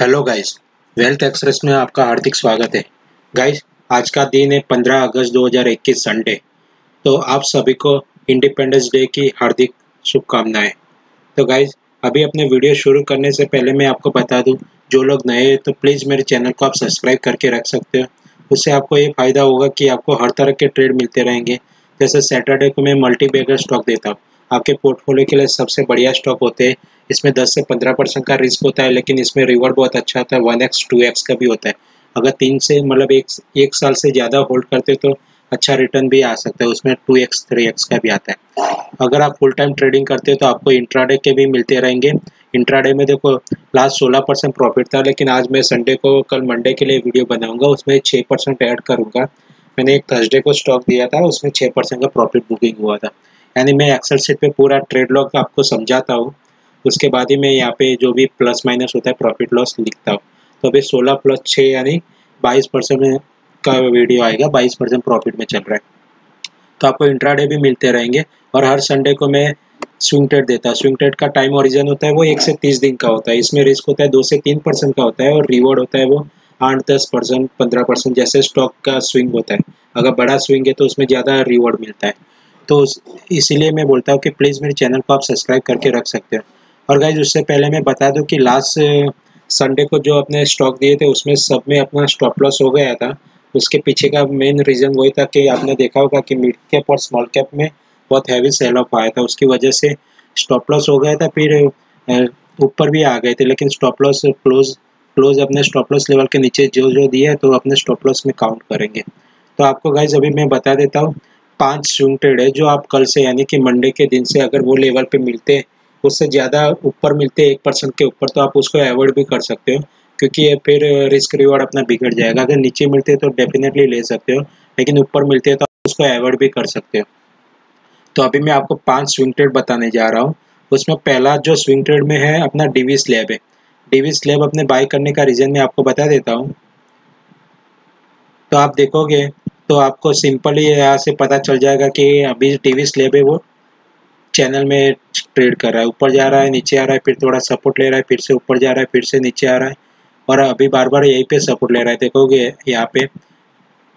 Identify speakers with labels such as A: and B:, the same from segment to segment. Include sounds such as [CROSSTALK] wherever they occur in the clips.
A: Hello guys wealth express में आपका हार्दिक स्वागत है। गाइस आज का दिन है 15 अगस्त 2021 संडे तो आप सभी को इंडिपेंडेंस डे की हार्दिक शुभकामनाएँ। तो गाइस अभी अपने वीडियो शुरू करने से पहले मैं आपको बता दूँ, जो लोग नए हैं तो प्लीज़ मेरे चैनल को आप सब्सक्राइब करके रख सकते हो। उससे आपको ये फ़ायदा होगा कि आपको हर तरह के ट्रेड मिलते रहेंगे। जैसे सैटरडे को मैं मल्टी स्टॉक देता हूँ। आपके पोर्टफोलियो के लिए सबसे बढ़िया स्टॉक होते हैं। इसमें 10 से 15 परसेंट का रिस्क होता है, लेकिन इसमें रिवॉर्ड बहुत अच्छा होता है। वन एक्स टू एक्स का भी होता है। अगर तीन से मतलब एक एक साल से ज़्यादा होल्ड करते तो अच्छा रिटर्न भी आ सकता है। उसमें टू एक्स थ्री एक्स का भी आता है। अगर आप फुल टाइम ट्रेडिंग करते हो तो आपको इंट्राडे के भी मिलते रहेंगे। इंट्राडे में देखो लास्ट सोलह परसेंट प्रॉफिट था, लेकिन आज मैं संडे को, कल मंडे के लिए वीडियो बनाऊँगा। उसमें छः परसेंट ऐड करूँगा। मैंने एक थर्सडे को स्टॉक दिया था, उसमें छः परसेंट का प्रॉफिट बुकिंग हुआ था। यानी मैं एक्सेल सीट पे पूरा ट्रेड लॉग आपको समझाता हूँ। उसके बाद ही मैं यहाँ पे जो भी प्लस माइनस होता है प्रॉफिट लॉस लिखता हूँ। तो अभी सोलह प्लस छः यानी बाईस परसेंट का वीडियो आएगा, बाईस परसेंट प्रॉफिट में चल रहा है। तो आपको इंट्राडे भी मिलते रहेंगे और हर संडे को मैं स्विंग ट्रेड देता हूँ। स्विंग ट्रेड का टाइम ओरिजन होता है वो एक से तीस दिन का होता है। इसमें रिस्क होता है दो से तीन परसेंट का होता है और रिवॉर्ड होता है वो आठ, दस परसेंट पंद्रह परसेंट जैसे स्टॉक का स्विंग होता है। अगर बड़ा स्विंग है तो उसमें ज़्यादा रिवॉर्ड मिलता है। तो इसीलिए मैं बोलता हूँ कि प्लीज़ मेरे चैनल को आप सब्सक्राइब करके रख सकते हो। और गाइज़ उससे पहले मैं बता दूँ कि लास्ट संडे को जो अपने स्टॉक दिए थे, उसमें सब में अपना स्टॉप लॉस हो गया था। उसके पीछे का मेन रीज़न वही था कि आपने देखा होगा कि मिड कैप और स्मॉल कैप में बहुत हैवी सेल ऑफ़ आया था। उसकी वजह से स्टॉप लॉस हो गया था, फिर ऊपर भी आ गए थे। लेकिन स्टॉप लॉस क्लोज क्लोज अपने स्टॉप लॉस लेवल के नीचे जो जो दिया है तो अपने स्टॉप लॉस में काउंट करेंगे। तो आपको गाइज़ अभी मैं बता देता हूँ पाँच स्विंग ट्रेड है जो आप कल से, यानी कि मंडे के दिन से अगर वो लेवल पे मिलते हैं उससे ज़्यादा ऊपर मिलते हैं एक परसेंट के ऊपर तो आप उसको अवॉइड भी कर सकते हो, क्योंकि ये फिर रिस्क रिवॉर्ड अपना बिगड़ जाएगा। अगर नीचे मिलते हैं तो डेफिनेटली ले सकते हो, लेकिन ऊपर मिलते हैं तो आप उसको अवॉइड भी कर सकते हो। तो अभी मैं आपको पाँच स्विंग ट्रेड बताने जा रहा हूँ। उसमें पहला जो स्विंग ट्रेड में है, अपना डीवी स्लैब है। डीवी स्लैब अपने बाई करने का रीज़न मैं आपको बता देता हूँ। तो आप देखोगे तो आपको सिंपली यहाँ से पता चल जाएगा कि अभी टीवी स्लेब है वो। चैनल में ट्रेड कर रहा है। ऊपर जा रहा है, नीचे आ रहा है, फिर थोड़ा सपोर्ट ले रहा है, फिर से ऊपर जा रहा है, फिर से नीचे आ रहा है। और अभी बार बार यहीं पे सपोर्ट ले रहा है। देखोगे यहाँ पे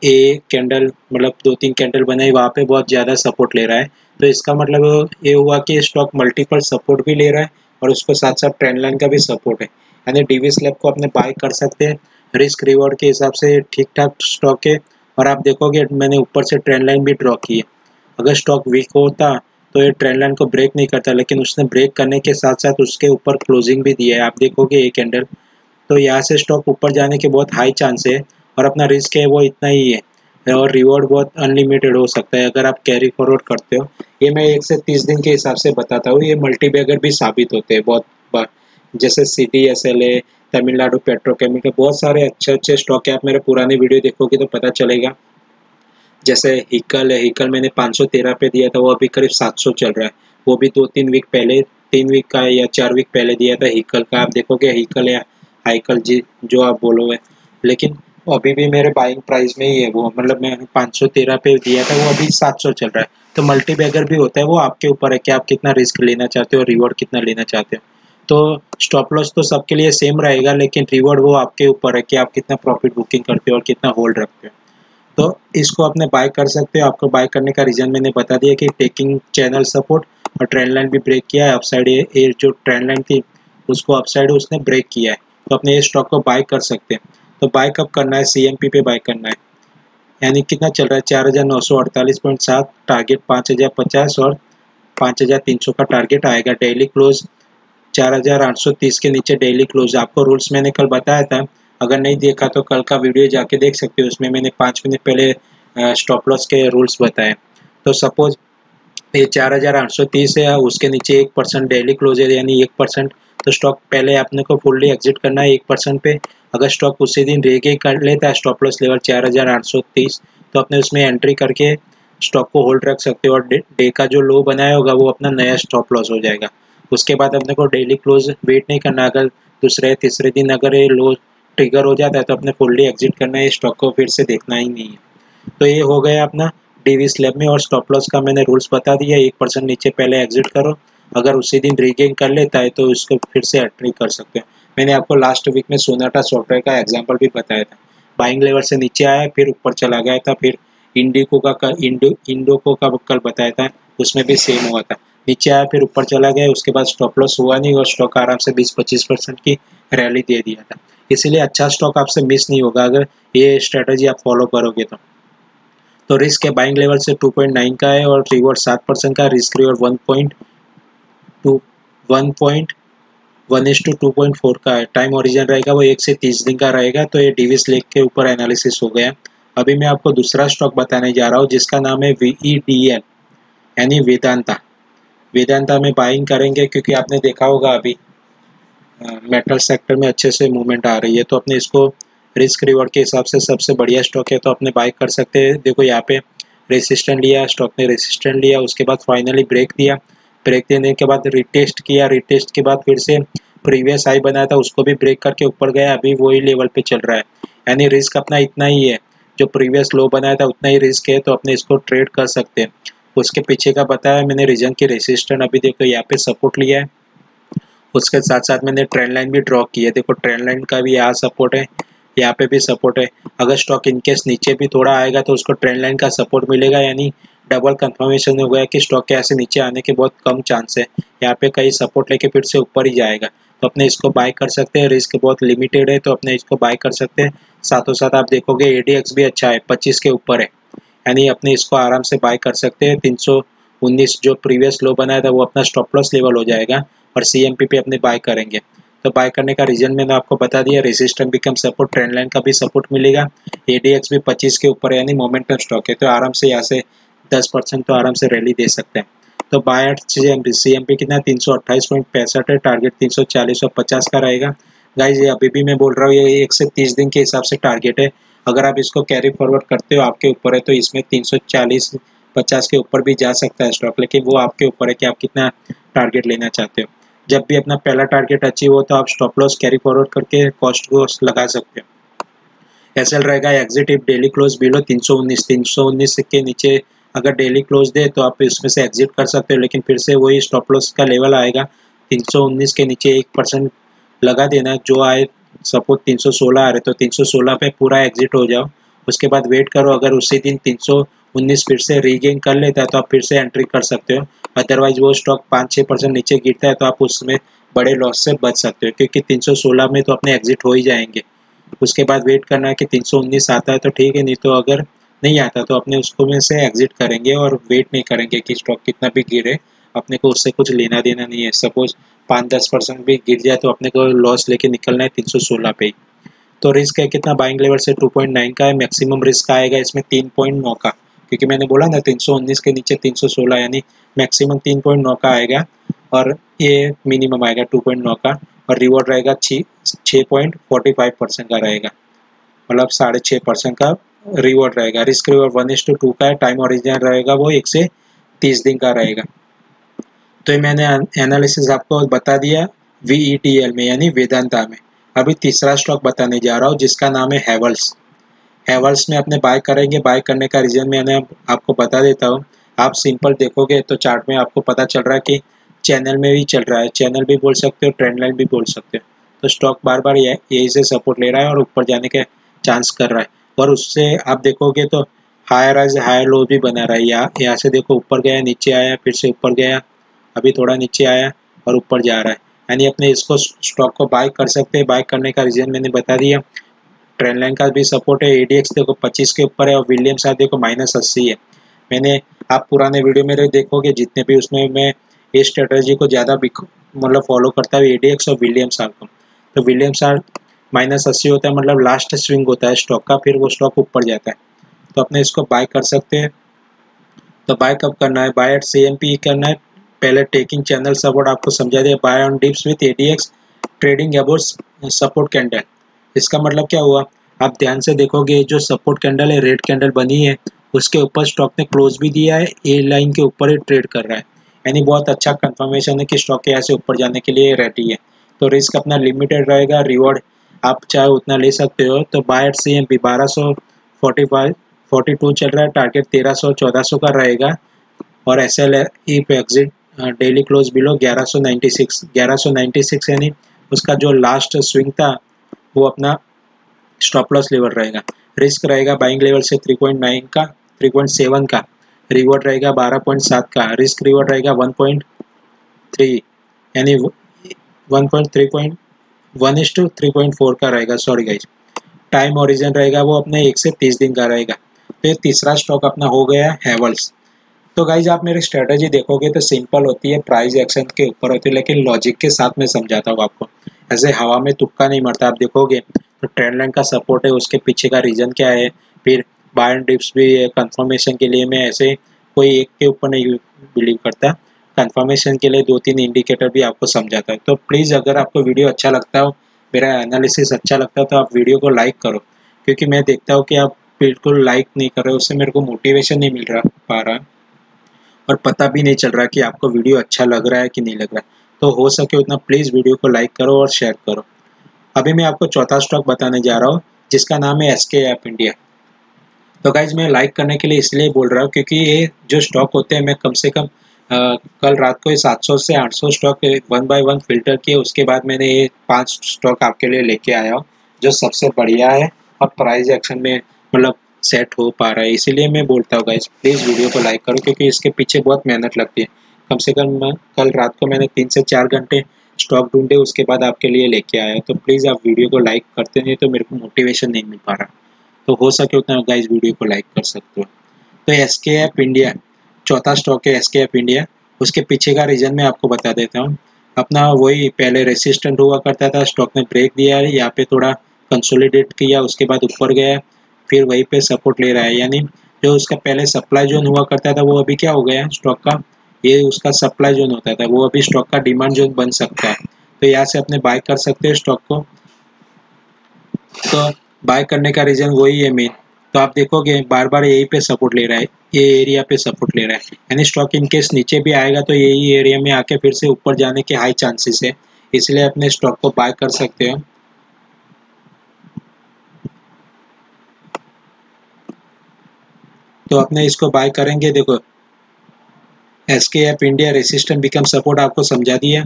A: ए कैंडल मतलब दो तीन कैंडल बनाई वहाँ पे बहुत ज़्यादा सपोर्ट ले रहा है। तो इसका मतलब ये हुआ कि स्टॉक मल्टीपल सपोर्ट भी ले रहा है और उसको साथ साथ ट्रेंड लाइन का भी सपोर्ट है। यानी डी स्लैब को अपने बाय कर सकते हैं। रिस्क रिवॉर्ड के हिसाब से ठीक ठाक स्टॉक है। और आप देखोगे मैंने ऊपर से ट्रेंड लाइन भी ड्रॉ की है। अगर स्टॉक वीक होता तो ये ट्रेंड लाइन को ब्रेक नहीं करता, लेकिन उसने ब्रेक करने के साथ साथ उसके ऊपर क्लोजिंग भी दिया है। आप देखोगे एक कैंडल तो यहाँ से स्टॉक ऊपर जाने के बहुत हाई चांस है और अपना रिस्क है वो इतना ही है। और रिवॉर्ड बहुत अनलिमिटेड हो सकता है, अगर आप कैरी फॉरवर्ड करते हो। ये मैं एक से तीस दिन के हिसाब से बताता हूँ, ये मल्टी बैगर भी साबित होते हैं बहुत बार। जैसे सी डी एस एल है तमिलनाडु पेट्रोकेमिकल बहुत सारे अच्छे अच्छे स्टॉक है। आप मेरे पुराने वीडियो देखोगे तो पता चलेगा। जैसे हिकल है। हिकल मैंने 513 पे दिया था। वो अभी करीब 700 चल रहा है। वो भी दो तीन वीक पहले, तीन वीक का या चार वीक पहले दिया था हिकल का। आप देखोगे हिकल या हाइकल जी, जो आप बोलोगे लेकिन अभी भी मेरे बाइंग प्राइस में ही है वो। मतलब मैं 513 पे दिया था। वो अभी 700 चल रहा है। तो मल्टी बैगर भी होता है। वो आपके ऊपर है कि आप कितना रिस्क लेना चाहते हो रिवॉर्ड कितना लेना चाहते हो। तो स्टॉप लॉस तो सबके लिए सेम रहेगा, लेकिन रिवॉर्ड वो आपके ऊपर है कि आप कितना प्रॉफिट बुकिंग करते हो और कितना होल्ड रखते हो। तो इसको आपने बाय कर सकते हो। आपको बाय करने का रीज़न मैंने बता दिया कि टेकिंग चैनल सपोर्ट और ट्रेंड लाइन भी ब्रेक किया है। अपसाइड ये जो ट्रेंड लाइन थी, उसको अपसाइड उसने ब्रेक किया है। तो अपने ये स्टॉक को बाय कर सकते हैं। तो बाय कब करना है? सीएमपी पे बाय करना है। यानी कितना चल रहा है? चार हज़ार नौ सौ अड़तालीस पॉइंट सात टारगेट पाँच हज़ार पचास और पाँच हज़ार तीन सौ का टारगेट आएगा। डेली क्लोज चार हज़ार आठ सौ तीस के नीचे डेली क्लोज आपको रूल्स मैंने कल बताया था। अगर नहीं देखा तो कल का वीडियो जाके देख सकते हो। उसमें मैंने पाँच मिनट पहले स्टॉप लॉस के रूल्स बताए। तो सपोज़ ये चार हज़ार आठ सौ तीस है, उसके नीचे एक परसेंट डेली क्लोज है, यानी एक परसेंट तो स्टॉक पहले आपने को फुल्ली एग्जिट करना है एक परसेंट पे। अगर स्टॉक उसी दिन रेगे कर लेता है स्टॉप लॉस लेवल चार हज़ार आठ सौ तीस तो आपने उसमें एंट्री करके स्टॉक को होल्ड रख सकते हो। और डे का जो लो बनाया होगा, वो अपना नया स्टॉप लॉस हो जाएगा। उसके बाद अपने को डेली क्लोज वेट नहीं करना। अगर दूसरे, तीसरे दिन अगर ये लो ट्रिगर हो जाता है तो अपने फुल्ली एग्जिट करना है स्टॉक को फिर से देखना ही नहीं है। तो ये हो गया अपना डीवी स्लैब में और स्टॉप लॉस का मैंने रूल्स बता दिया। एक परसेंट नीचे पहले एग्जिट करो। अगर उसी दिन रीगेन कर लेता है तो उसको फिर से एंट्री कर सकते। हैं मैंने आपको लास्ट वीक में सोनाटा सॉफ्टवेयर का एग्ज़ाम्पल भी बताया था। बाइंग लेवल से नीचे आया, फिर ऊपर चला गया था, फिर इंडिको का कल इंडो इंडोको का कल बताया था, उसमें भी सेम हुआ था। नीचे आया, फिर ऊपर चला गया, उसके बाद स्टॉप लॉस हुआ नहीं और स्टॉक आराम से 20-25 परसेंट की रैली दे दिया था। इसीलिए अच्छा स्टॉक आपसे मिस नहीं होगा, अगर ये स्ट्रेटजी आप फॉलो करोगे तो। तो रिस्क है बाइंग लेवल से 2.9 का है और रिवॉर्ड सात परसेंट का risk reward one point two one point one S two two point four का है। टाइम ओरिजिन रहेगा, वो एक से तीस दिन का रहेगा तो ये डिविस लेक के ऊपर एनालिसिस हो गया। अभी मैं आपको दूसरा स्टॉक बताने जा रहा हूँ, जिसका नाम है वी ई डी एल यानी वेदांता। वेदांता में बाइंग करेंगे, क्योंकि आपने देखा होगा अभी मेटल सेक्टर में अच्छे से मूवमेंट आ रही है तो अपने इसको रिस्क रिवॉर्ड के हिसाब से सबसे बढ़िया स्टॉक है तो अपने बाई कर सकते हैं। देखो यहाँ पे रेसिस्टेंट लिया स्टॉक ने रेसिस्टेंट लिया, उसके बाद फाइनली ब्रेक दिया। ब्रेक देने के बाद रिटेस्ट किया रिटेस्ट के बाद फिर से प्रीवियस हाई बनाया था, उसको भी ब्रेक करके ऊपर गया, अभी वही लेवल पे चल रहा है। यानी रिस्क अपना इतना ही है, जो प्रीवियस लो बनाया था, उतना ही रिस्क है तो अपने इसको ट्रेड कर सकते हैं। उसके पीछे का बताया मैंने रीजन की रेसिस्टेंट अभी देखो यहाँ पे सपोर्ट लिया है। उसके साथ साथ मैंने ट्रेंड लाइन भी ड्रॉ की है। देखो ट्रेंड लाइन का भी यहाँ सपोर्ट है, यहाँ पे भी सपोर्ट है। अगर स्टॉक इनकेस नीचे भी थोड़ा आएगा तो उसको ट्रेंड लाइन का सपोर्ट मिलेगा, यानी डबल कंफर्मेशन हो गया कि स्टॉक के ऐसे नीचे आने के बहुत कम चांस है। यहाँ पे कहीं सपोर्ट लेके फिर से ऊपर ही जाएगा। तो अपने इसको बाय कर सकते हैं। रिस्क बहुत लिमिटेड है तो अपने इसको बाय कर सकते हैं। साथों साथ आप देखोगे एडीएक्स भी अच्छा है, पच्चीस के ऊपर है। यानी अपने इसको आराम से बाय कर सकते हैं। तीन सौ उन्नीस जो प्रीवियस लो बनाया था, वो अपना स्टॉप लॉस लेवल हो जाएगा और सी एम पी पे अपने बाय करेंगे। तो बाय करने का रीजन मैंने आपको बता दिया resistant become support trend line का भी सपोर्ट मिलेगा। एडीएक्स भी 25 के ऊपर यानी मोमेंटम स्टॉक है तो आराम से यहाँ से 10 परसेंट तो आराम से रैली दे सकते हैं। तो बाय सी एम पी कितना? तीन सौ अट्ठाईस पॉइंट पैंसठ है टारगेट तीन सौ चालीस और पचास का रहेगा। गाइज़ ये अभी भी मैं बोल रहा हूँ, ये एक से तीस दिन के हिसाब से टारगेट है। अगर आप इसको कैरी फॉरवर्ड करते हो, आपके ऊपर है तो इसमें तीन सौ चालीस, पचास के ऊपर भी जा सकता है स्टॉक लेकिन वो आपके ऊपर है कि आप कितना टारगेट लेना चाहते हो। जब भी अपना पहला टारगेट अचीव हो तो आप स्टॉप लॉस कैरी फॉरवर्ड करके कॉस्ट को लगा सकते हो। एसएल रहेगा exit if daily close below तीन सौ उन्नीस, तीन सौ उन्नीस के नीचे अगर डेली क्लोज दे तो आप इसमें से एग्जिट कर सकते हो, लेकिन फिर से वही स्टॉप लॉस का लेवल आएगा। 319 के नीचे एक परसेंट लगा देना, जो आए सपोज़ 316 आ रहे तो 316 पे पूरा एग्जिट हो जाओ। उसके बाद वेट करो, अगर उसी दिन 319 फिर से रीगेन कर लेता है तो आप फिर से एंट्री कर सकते हो। अदरवाइज़ वो स्टॉक पाँच छः परसेंट नीचे गिरता है तो आप उसमें बड़े लॉस से बच सकते हो, क्योंकि 316 में तो अपने एग्जिट हो ही जाएँगे। उसके बाद वेट करना है कि 319 आता है तो ठीक है, नहीं तो अगर नहीं आता तो अपने उसको में से एग्जिट करेंगे और वेट नहीं करेंगे कि स्टॉक कितना भी गिरे। अपने को उससे कुछ लेना देना नहीं है। सपोज़ पाँच दस परसेंट भी गिर जाए तो अपने को लॉस लेके निकलना है तीन सौ सोलह पे तो रिस्क है कितना? बाइंग लेवल से टू पॉइंट नाइन का है मैक्सिमम रिस्क आएगा इसमें तीन पॉइंट नौ का। क्योंकि मैंने बोला ना तीन सौ उन्नीस के नीचे तीन सौ सोलह, यानी मैक्सिमम तीन पॉइंट नौ का आएगा और ये मिनिमम आएगा टू पॉइंट नौ का और रिवॉर्ड रहेगा छः पॉइंट फोर्टी फाइव परसेंट का रहेगा। मतलब साढ़े छः परसेंट का रिवॉर्ड रहेगा। Risk reward one is to two का है टाइम ओरिजिनल रहेगा वो एक से तीस दिन का रहेगा। तो ये मैंने एनालिसिस आपको बता दिया वी ई टी एल में, यानी वेदांता में। अभी तीसरा स्टॉक बताने जा रहा हूँ, जिसका नाम है हैवल्स हैवल्स में अपने बाय करेंगे बाय करने का रीज़न मैंने आपको बता देता हूँ। आप सिंपल देखोगे तो चार्ट में आपको पता चल रहा है कि चैनल में भी चल रहा है। चैनल भी बोल सकते हो ट्रेंड लाइन भी बोल सकते हो। तो स्टॉक बार बार यही से सपोर्ट ले रहा है और ऊपर जाने के चांस कर रहा है। और उससे आप देखोगे तो हायर एज हायर लो भी बना रहा है। यहाँ यहाँ से देखो, ऊपर गया, नीचे आया, फिर से ऊपर गया। अभी थोड़ा नीचे आया और ऊपर जा रहा है। यानी अपने इसको स्टॉक को बाय कर सकते हैं। बाय करने का रीज़न मैंने बता दिया। ट्रेंड लाइन का भी सपोर्ट है। एडीएक्स देखो 25 के ऊपर है और विलियम्स साथ देखो माइनस अस्सी है। मैंने, आप पुराने वीडियो मेरे देखोगे, जितने भी उसमें मैं इस स्ट्रेटजी को ज़्यादा मतलब फॉलो करता हूँ एडीएक्स और विलियम्स आर को। तो विलियम्स आर माइनस अस्सी होता है मतलब लास्ट स्विंग होता है स्टॉक का, फिर वो स्टॉक ऊपर जाता है। तो अपने इसको बाय कर सकते हैं। तो बाय कब करना है? Buy at C M P करना है। पहले टेकिंग चैनल सपोर्ट आपको समझा दिया। Buy on dips with A D X trading about support candle इसका मतलब क्या हुआ? आप ध्यान से देखोगे, जो सपोर्ट कैंडल है रेड कैंडल बनी है, उसके ऊपर स्टॉक ने क्लोज भी दिया है ए लाइन के ऊपर ही ट्रेड कर रहा है। यानी बहुत अच्छा कंफर्मेशन है कि स्टॉक के से ऊपर जाने के लिए रेडी है। तो रिस्क अपना लिमिटेड रहेगा रिवॉर्ड आप चाहे उतना ले सकते हो। तो buy at C M P बारह सौ फोर्टी फाइव फोर्टी टू चल रहा है टारगेट तेरह सौ, चौदह सौ का रहेगा। और एस एल ई पे एग्जिट डेली क्लोज बिलो ग्यारह सौ नाइन्टी सिक्स ग्यारह सौ नाइन्टी सिक्स यानी उसका जो लास्ट स्विंग था, वो अपना स्टॉप लॉस लेवल रहेगा। रिस्क रहेगा बाइंग लेवल से 3.9 का 3.7 का। रिवॉर्ड रहेगा 12.7 का। रिस्क रिवॉर्ड रहेगा 1.3 यानी 1.3.1 इस टू थ्री का रहेगा। सॉरी गाइज़ टाइम ओरिजिन रहेगा वो अपने एक से तीस दिन का रहेगा। तो तीसरा स्टॉक अपना हो गया हैवल्स तो गाइज़ आप मेरी स्ट्रेटजी देखोगे तो सिंपल होती है प्राइस एक्शन के ऊपर होती है, लेकिन लॉजिक के साथ मैं समझाता हूँ आपको। ऐसे हवा में तुक्का नहीं मरता, आप देखोगे तो ट्रेंड लाइन का सपोर्ट है, उसके पीछे का रीज़न क्या है? फिर बाय डिप्स भी है कंफर्मेशन के लिए मैं ऐसे कोई एक के ऊपर नहीं बिलीव करता। कंफर्मेशन के लिए दो तीन इंडिकेटर भी आपको समझाता है। तो प्लीज़ अगर आपको वीडियो अच्छा लगता हो, मेरा एनालिसिस अच्छा लगता है तो आप वीडियो को लाइक करो। क्योंकि मैं देखता हूँ कि आप बिल्कुल लाइक नहीं कर रहे उससे मेरे को मोटिवेशन नहीं मिल रहा, पा रहा। और पता भी नहीं चल रहा कि आपको वीडियो अच्छा लग रहा है कि नहीं लग रहा तो हो सके उतना प्लीज़ वीडियो को लाइक करो और शेयर करो। अभी मैं आपको चौथा स्टॉक बताने जा रहा हूँ जिसका नाम है एस के ऐप इंडिया तो गाइज़ मैं लाइक करने के लिए इसलिए बोल रहा हूँ क्योंकि ये जो स्टॉक होते हैं मैं कम से कम आ, कल रात को ये 700 से 800 stock one by one filter किए उसके बाद मैंने ये पाँच स्टॉक आपके लिए लेके आया हूँ जो सबसे बढ़िया है। और प्राइस एक्शन में मतलब सेट हो पा रहा है, इसीलिए मैं बोलता हूँ गाइज़ प्लीज़ वीडियो को लाइक करो, क्योंकि इसके पीछे बहुत मेहनत लगती है। कम से कम कल रात को मैंने तीन से चार घंटे स्टॉक ढूंढे, उसके बाद आपके लिए लेके आया। तो प्लीज़ आप वीडियो को लाइक करते नहीं तो मेरे को मोटिवेशन नहीं मिल पा रहा। तो हो सके उतना गाइज़ वीडियो को लाइक कर सकते हो। तो एस के एफ़ इंडिया चौथा स्टॉक है एस के एफ़ इंडिया उसके पीछे का रीज़न मैं आपको बता देता हूँ। अपना वही पहले रेसिस्टेंट हुआ करता था स्टॉक ने ब्रेक दिया यहाँ पे थोड़ा कंसोलिडेट किया, उसके बाद ऊपर गया फिर वहीं पे सपोर्ट ले रहा है। यानी जो उसका पहले सप्लाई जोन हुआ करता था, वो अभी क्या हो गया स्टॉक का ये उसका सप्लाई जोन होता था। वो अभी स्टॉक का डिमांड जोन बन सकता है। तो यहाँ से अपने बाय कर सकते हैं स्टॉक को। तो बाय करने का रीज़न वही है मेन तो आप देखोगे बार बार यही पे सपोर्ट ले रहा है। ये एरिया पे सपोर्ट ले रहा है। यानी स्टॉक इन केस नीचे भी आएगा तो यही एरिया में आके फिर से ऊपर जाने के हाई चांसेस है। इसलिए अपने स्टॉक को बाय कर सकते हो। तो अपने इसको बाय करेंगे। देखो S K F India resistant become support आपको समझा दिया।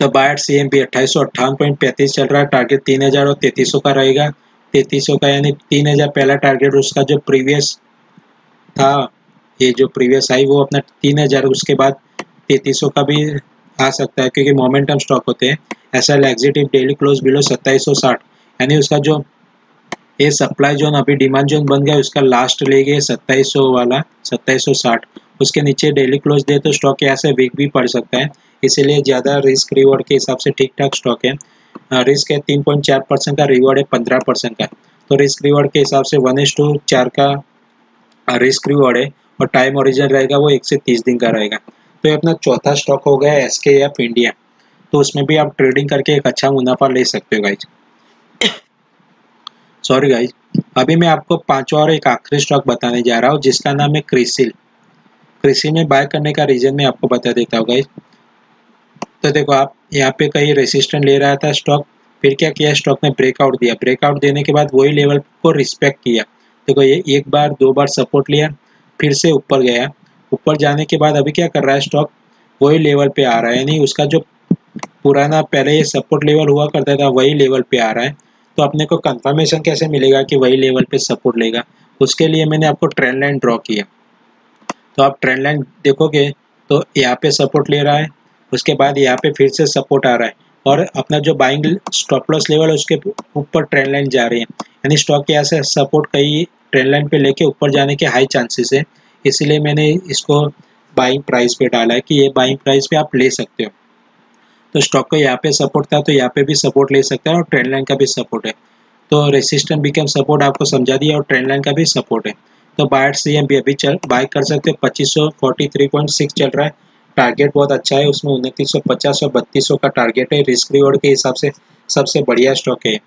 A: तो बायर सी एम पी अट्ठाईस सौ अट्ठावन पॉइंट पैंतीस चल रहा है। टारगेट तीन हज़ार और तैतीस सौ का रहेगा। तैतीस सौ का यानी तीन हज़ार पहला टारगेट उसका जो प्रीवियस था, ये जो प्रीवियस आई वो अपना तीन हज़ार, उसके बाद तैतीस सौ का भी आ सकता है, क्योंकि मोमेंटम स्टॉक होते हैं। ऐसा एग्जिटिव डेली क्लोज बिलो सत्ताईस सौ साठ, यानी उसका जो ये सप्लाई जोन अभी डिमांड जोन बन गया, उसका लास्ट ले गए सत्ताईस वाला, सत्ताईस उसके नीचे डेली क्लोज दे तो स्टॉक यहाँ से वीक भी पड़ सकता है। इसीलिए ज़्यादा रिस्क रिवॉर्ड के हिसाब से ठीक ठाक स्टॉक है रिस्क है तीन पॉइंट चार परसेंट का रिवॉर्ड है पंद्रह परसेंट का। तो रिस्क रिवॉर्ड के हिसाब से वन एस टू चार का रिस्क रिवॉर्ड है। और टाइम ओरिजिन रहेगा वो एक से तीस दिन का रहेगा। तो ये अपना चौथा स्टॉक हो गया एस के एफ़ इंडिया तो उसमें भी आप ट्रेडिंग करके एक अच्छा मुनाफा ले सकते हो गाइज़ सॉरी गाइज़ अभी मैं आपको पांचवा और एक आखिरी स्टॉक बताने जा रहा हूँ, जिसका नाम है क्रिसिल क्रिसिल में बाय करने का रीजन मैं आपको बता देता हूँ गाइज़ तो देखो आप, यहाँ पे कहीं रेसिस्टेंट ले रहा था स्टॉक फिर क्या किया स्टॉक ने? ब्रेकआउट दिया. ब्रेकआउट देने के बाद वही लेवल को रिस्पेक्ट किया. देखो ये एक बार, दो बार सपोर्ट लिया, फिर से ऊपर गया. ऊपर जाने के बाद अभी क्या कर रहा है स्टॉक वही लेवल पे आ रहा है. यानी उसका जो पुराना, पहले ये सपोर्ट लेवल हुआ करता था, वही लेवल पे आ रहा है. तो अपने को कंफर्मेशन कैसे मिलेगा कि वही लेवल पे सपोर्ट लेगा? उसके लिए मैंने आपको ट्रेंड लाइन ड्रॉ किया। तो आप ट्रेंड लाइन देखोगे तो यहाँ पे सपोर्ट ले रहा है, उसके बाद यहाँ पे फिर से सपोर्ट आ रहा है और अपना जो बाइंग स्टॉप लॉस लेवल है, उसके ऊपर ट्रेंड लाइन जा रही है। यानी स्टॉक यहाँ से सपोर्ट कई ट्रेंड लाइन पे लेके ऊपर जाने के हाई चांसेस है। इसीलिए मैंने इसको बाइंग प्राइस पे डाला है कि ये बाइंग प्राइस पे आप ले सकते हो। तो स्टॉक को यहाँ पे सपोर्ट था तो यहाँ पे भी सपोर्ट ले सकता है और ट्रेंड लाइन का भी सपोर्ट है। तो रेसिस्टेंट बिकम सपोर्ट आपको समझा दिया और ट्रेंड लाइन का भी सपोर्ट है। तो बायर सी एम भी अभी चल बाय कर सकते हो। पच्चीस सौ फोर्टी थ्री पॉइंट सिक्स चल रहा है। टारगेट बहुत अच्छा है, उसमें उनतीस सौ पचास और बत्तीस सौ का टारगेट है। रिस्क रिवॉर्ड के हिसाब से सबसे बढ़िया स्टॉक है।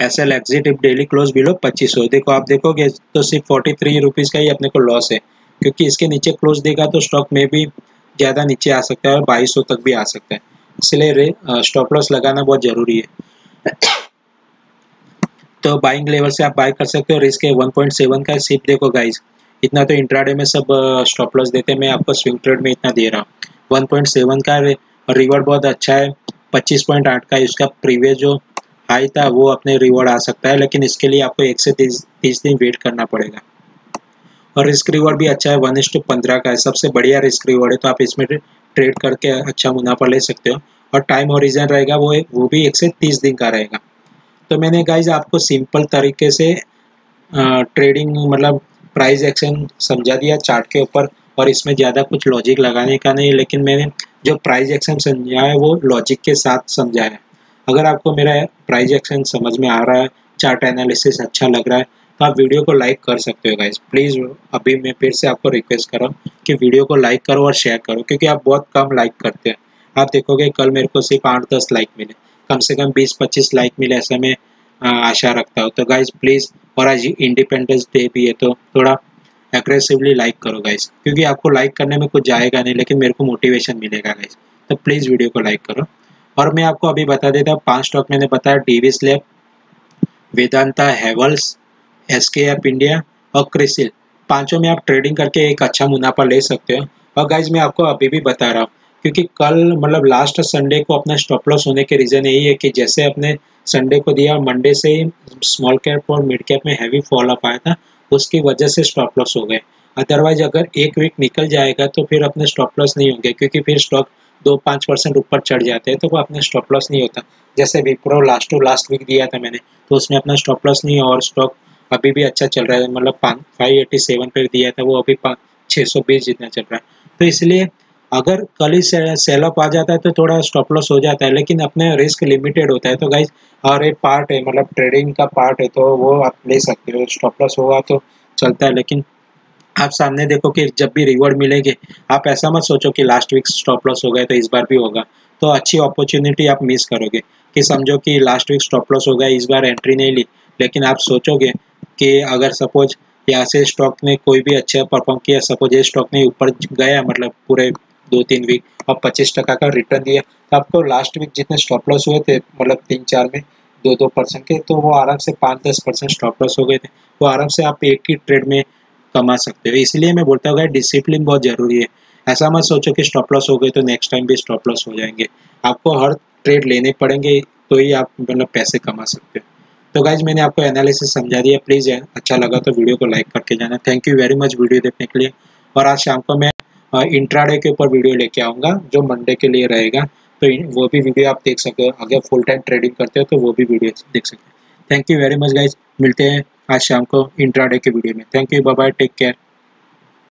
A: S L exit daily close below पच्चीस सौ। देखो, आप देखोगे तो सिर्फ़ फोर्टी थ्री रुपीज़ का ही अपने को लॉस है। क्योंकि इसके नीचे क्लोज देगा तो स्टॉक में भी ज़्यादा नीचे आ सकता है और बाईस सौ तक भी आ सकता है। इसलिए स्टॉप लॉस लगाना बहुत ज़रूरी है। [COUGHS] तो बाइंग लेवल से आप बाय कर सकते हो रिस्क है 1.7 का सिर्फ़ देखो गाइस इतना तो इंट्राडे में सब स्टॉप लॉस देते हैं, मैं आपको स्विंग ट्रेड में इतना दे रहा हूँ। 1.7 का रिवॉर्ड बहुत अच्छा है, पच्चीस का इसका प्रीवियस जो हाई था, वो अपने रिवॉर्ड आ सकता है, लेकिन इसके लिए आपको एक से तीस तीस दिन वेट करना पड़ेगा। और रिस्क रिवॉर्ड भी अच्छा है वन इस टू पंद्रह का है, सबसे बढ़िया रिस्क रिवॉर्ड है तो आप इसमें ट्रेड करके अच्छा मुनाफा ले सकते हो। और टाइम ओरिजन रहेगा वो वो भी एक से तीस दिन का रहेगा। तो मैंने गाइज़ आपको सिंपल तरीके से ट्रेडिंग मतलब प्राइस एक्शन समझा दिया चार्ट के ऊपर। और इसमें ज़्यादा कुछ लॉजिक लगाने का नहीं, लेकिन मैंने जो प्राइस एक्शन समझा है वो लॉजिक के साथ समझाया अगर आपको मेरा प्राइस एक्शन समझ में आ रहा है चार्ट एनालिसिस अच्छा लग रहा है आप वीडियो को लाइक कर सकते हो गाइज़ प्लीज़ अभी मैं फिर से आपको रिक्वेस्ट कर रहा हूँ कि वीडियो को लाइक करो और शेयर करो, क्योंकि आप बहुत कम लाइक करते हैं। आप देखोगे, कल मेरे को सिर्फ़ आठ दस लाइक मिले। कम से कम बीस पच्चीस लाइक मिले, ऐसा मैं आशा रखता हूँ। तो गाइज़ प्लीज़ और आज इंडिपेंडेंस डे भी है तो थोड़ा एग्रेसिवली लाइक करो गाइज़ क्योंकि आपको लाइक करने में कुछ जाएगा नहीं, लेकिन मेरे को मोटिवेशन मिलेगा गाइज़ तो प्लीज़ वीडियो को लाइक करो। और मैं आपको अभी बता देता हूँ, पाँच स्टॉक मैंने बताया Divi's lab Vedanta Havells S K India और क्रिसिल पाँचों में आप ट्रेडिंग करके एक अच्छा मुनाफा ले सकते हो। और गाइज़ मैं आपको अभी भी बता रहा हूँ, क्योंकि कल मतलब लास्ट संडे को अपना स्टॉप लॉस होने के रीज़न यही है कि जैसे अपने संडे को दिया मंडे से ही स्मॉल कैप और मिड कैप में हैवी फॉल अप आया था, उसकी वजह से स्टॉप लॉस हो गए। अदरवाइज़ अगर एक वीक निकल जाएगा तो फिर अपने स्टॉप लॉस नहीं होंगे, क्योंकि फिर स्टॉक दो पाँच परसेंट ऊपर चढ़ जाते हैं तो वो अपने स्टॉप लॉस नहीं होता। जैसे Wipro last to last week दिया था मैंने तो उसमें अपना स्टॉप लॉस नहीं और स्टॉक अभी भी अच्छा चल रहा है। मतलब फाइव एटी सेवन पर दिया था, वो अभी छः सौ बीस जितना चल रहा है। तो इसलिए अगर कल ही सेल अप आ जाता है तो थोड़ा स्टॉप लॉस हो जाता है, लेकिन अपने रिस्क लिमिटेड होता है। तो गाइज़ और एक पार्ट है मतलब ट्रेडिंग का पार्ट है तो वो आप ले सकते हो। स्टॉप लॉस होगा तो चलता है, लेकिन आप सामने देखो कि जब भी रिवॉर्ड मिलेगी, आप ऐसा मत सोचो कि लास्ट वीक स्टॉप लॉस हो गया तो इस बार भी होगा। तो अच्छी अपॉर्चुनिटी आप मिस करोगे कि समझो कि लास्ट वीक स्टॉप लॉस हो गया, इस बार एंट्री नहीं ली, लेकिन आप सोचोगे कि अगर सपोज़ यहाँ से स्टॉक ने कोई भी अच्छा परफॉर्म किया सपोज़ ये स्टॉक ने ऊपर गया मतलब पूरे दो तीन वीक और पच्चीस टका का रिटर्न दिया तो आपको लास्ट वीक जितने स्टॉप लॉस हुए थे मतलब तीन चार में दो दो परसेंट के तो वो आराम से पाँच दस परसेंट स्टॉप लॉस हो गए थे। वो आराम से आप एक ही ट्रेड में कमा सकते हो। इसलिए मैं बोलता हूँ डिसिप्लिन बहुत ज़रूरी है। ऐसा मत सोचो कि स्टॉप लॉस हो गए तो नेक्स्ट टाइम भी स्टॉप लॉस हो जाएँगे। आपको हर ट्रेड लेने पड़ेंगे तो ही आप मतलब पैसे कमा सकते हो। तो गाइज़ मैंने आपको एनालिसिस समझा दिया प्लीज़ अच्छा लगा तो वीडियो को लाइक करके जाना। Thank you very much video देखने के लिए। और आज शाम को मैं इंट्राडे के ऊपर वीडियो लेके आऊँगा, जो मंडे के लिए रहेगा। तो वो भी वीडियो आप देख सकते हो अगर फुल टाइम ट्रेडिंग करते हो तो वो भी वीडियो देख सकते हो thank you very much guys मिलते हैं आज शाम को इंट्राडे के वीडियो में। Thank you bye take care